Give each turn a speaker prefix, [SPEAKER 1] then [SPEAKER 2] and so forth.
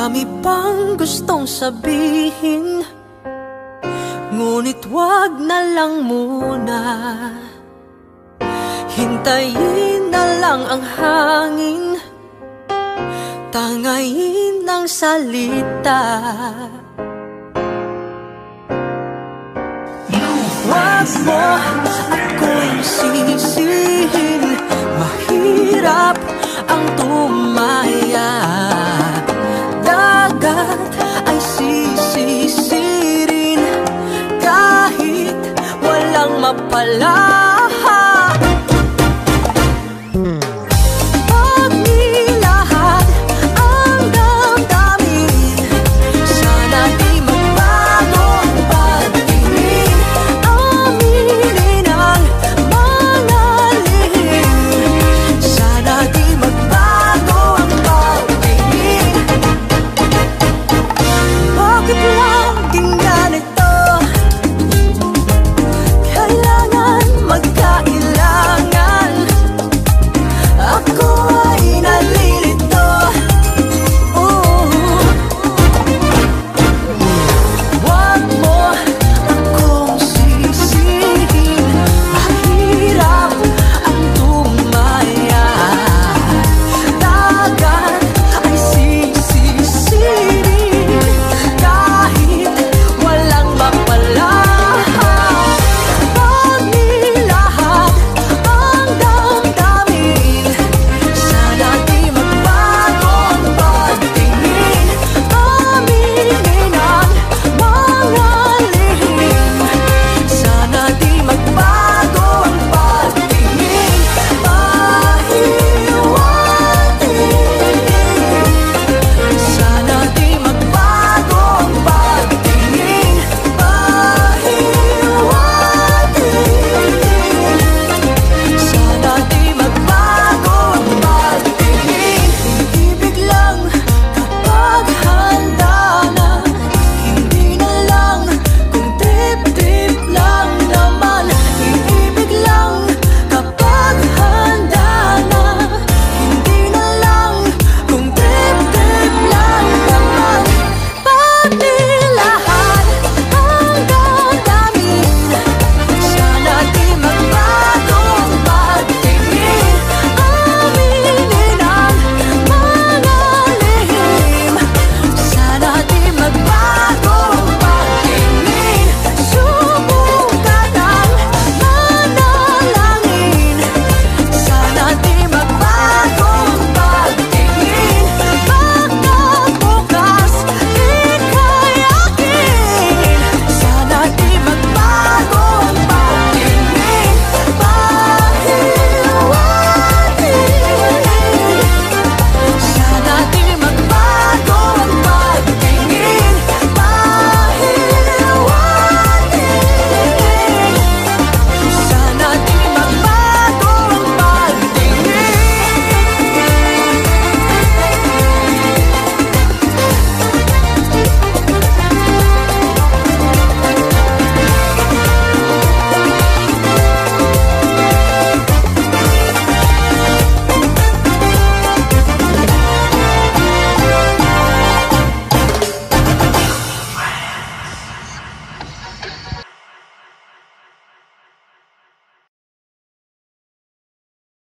[SPEAKER 1] Marami pang gustong sabihin. Ngunit wag na lang muna. Hintayin na lang ang hangin. Tangayin ng salita. Wag mo akong sisihin. Mahirap love.